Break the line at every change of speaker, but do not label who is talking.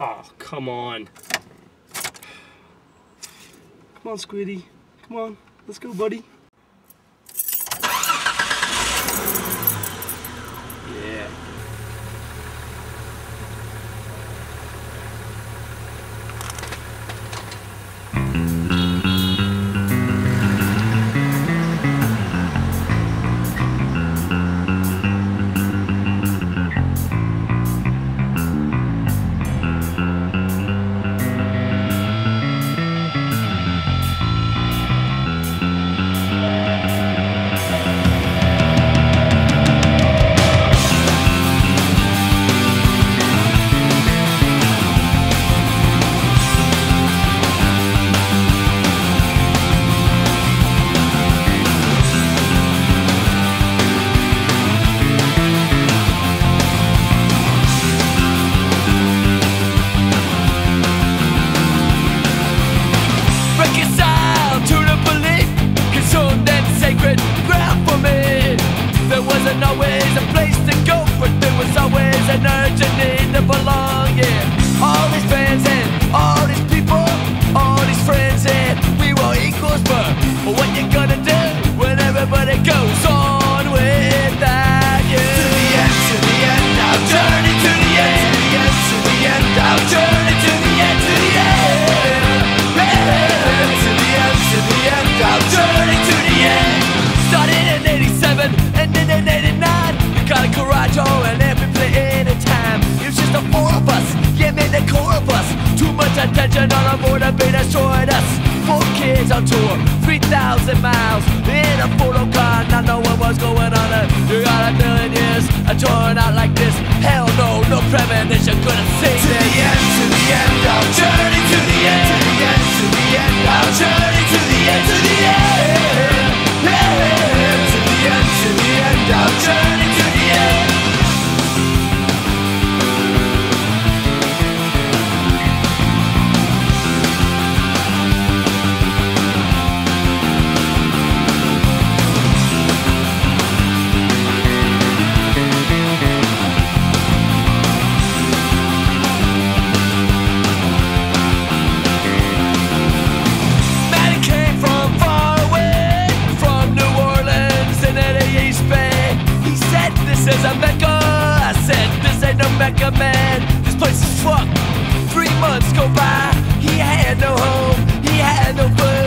Oh, come on. Come on, Squiddy. Come on. Let's go, buddy.
Nation on the border be destroyed us Four kids on tour, 3,000 miles In a photo car, not knowing what's going on You got a million years, a touring out like this. Hell no, no premonition. had no Mecca man. This place is fucked. Three months go by. He had no home. He had no food.